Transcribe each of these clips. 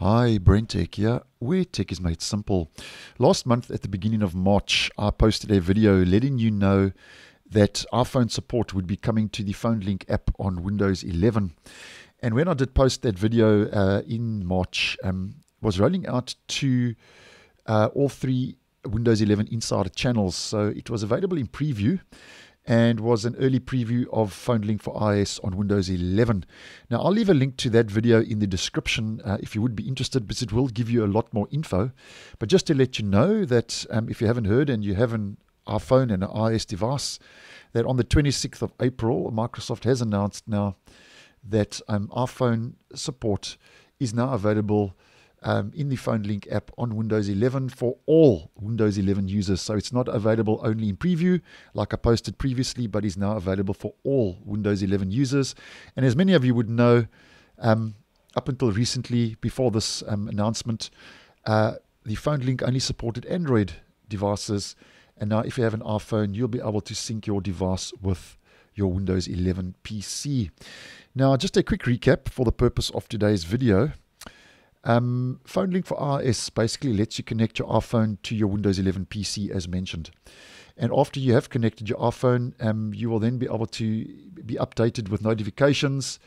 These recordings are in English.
Hi, BrenTech here, where tech is made simple. Last month, at the beginning of March, I posted a video letting you know that iPhone support would be coming to the PhoneLink app on Windows 11. And when I did post that video uh, in March, um, was rolling out to uh, all three Windows 11 Insider channels. So it was available in preview and was an early preview of PhoneLink for iOS on Windows 11. Now, I'll leave a link to that video in the description uh, if you would be interested, because it will give you a lot more info. But just to let you know that um, if you haven't heard and you have an iPhone and an iOS device, that on the 26th of April, Microsoft has announced now that um, iPhone support is now available um, in the PhoneLink app on Windows 11 for all Windows 11 users. So it's not available only in preview, like I posted previously, but is now available for all Windows 11 users. And as many of you would know, um, up until recently, before this um, announcement, uh, the PhoneLink only supported Android devices. And now, if you have an iPhone, you'll be able to sync your device with your Windows 11 PC. Now, just a quick recap for the purpose of today's video. Um, PhoneLink for iOS basically lets you connect your iPhone to your Windows 11 PC as mentioned. And after you have connected your iPhone, um, you will then be able to be updated with notifications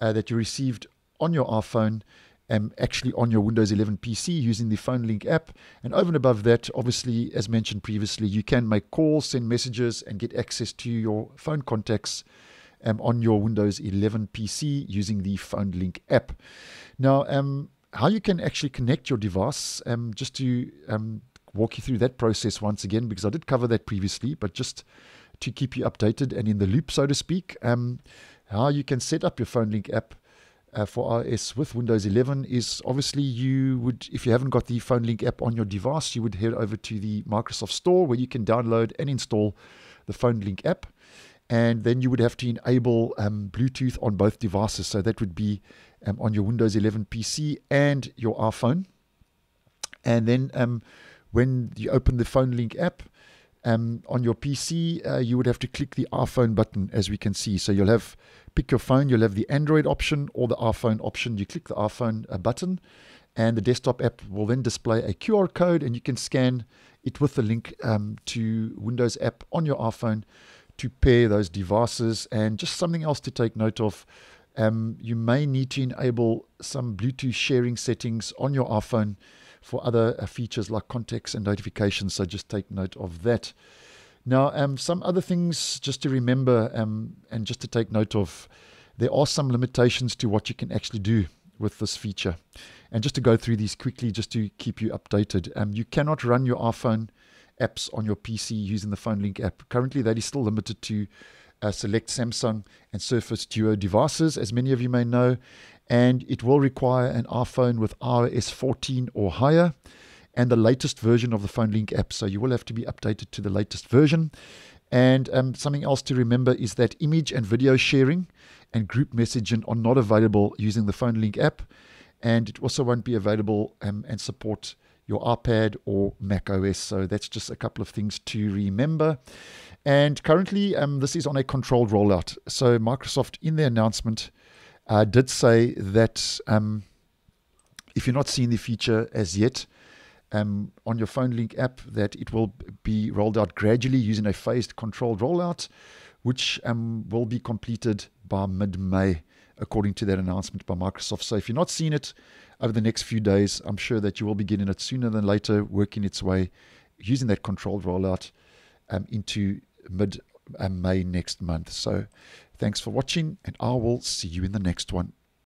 uh, that you received on your iPhone um, actually on your Windows 11 PC using the Phone Link app. And over and above that, obviously, as mentioned previously, you can make calls, send messages, and get access to your phone contacts um, on your Windows 11 PC using the Phone Link app. Now, um, how you can actually connect your device, um, just to um, walk you through that process once again, because I did cover that previously, but just to keep you updated and in the loop, so to speak, um, how you can set up your PhoneLink app uh, for iOS with Windows 11 is obviously you would, if you haven't got the PhoneLink app on your device, you would head over to the Microsoft Store where you can download and install the PhoneLink app. And then you would have to enable um, Bluetooth on both devices. So that would be um, on your Windows 11 PC and your iPhone. And then um, when you open the Phone Link app um, on your PC, uh, you would have to click the iPhone button, as we can see. So you'll have pick your phone, you'll have the Android option or the iPhone option. You click the iPhone uh, button, and the desktop app will then display a QR code, and you can scan it with the link um, to Windows app on your iPhone to pair those devices. And just something else to take note of um, you may need to enable some Bluetooth sharing settings on your iPhone for other uh, features like contacts and notifications. So just take note of that. Now, um, some other things just to remember um, and just to take note of. There are some limitations to what you can actually do with this feature. And just to go through these quickly, just to keep you updated, um, you cannot run your iPhone apps on your PC using the PhoneLink app. Currently, that is still limited to select Samsung and Surface Duo devices, as many of you may know, and it will require an iPhone with iOS 14 or higher and the latest version of the PhoneLink app. So you will have to be updated to the latest version. And um, something else to remember is that image and video sharing and group messaging are not available using the PhoneLink app, and it also won't be available um, and support your iPad or Mac OS. So that's just a couple of things to remember. And currently, um, this is on a controlled rollout. So Microsoft, in their announcement, uh, did say that um, if you're not seeing the feature as yet um, on your PhoneLink app, that it will be rolled out gradually using a phased controlled rollout, which um, will be completed by mid-May, according to that announcement by Microsoft. So if you're not seeing it over the next few days, I'm sure that you will be getting it sooner than later, working its way using that controlled rollout um, into mid uh, May next month. So thanks for watching, and I will see you in the next one.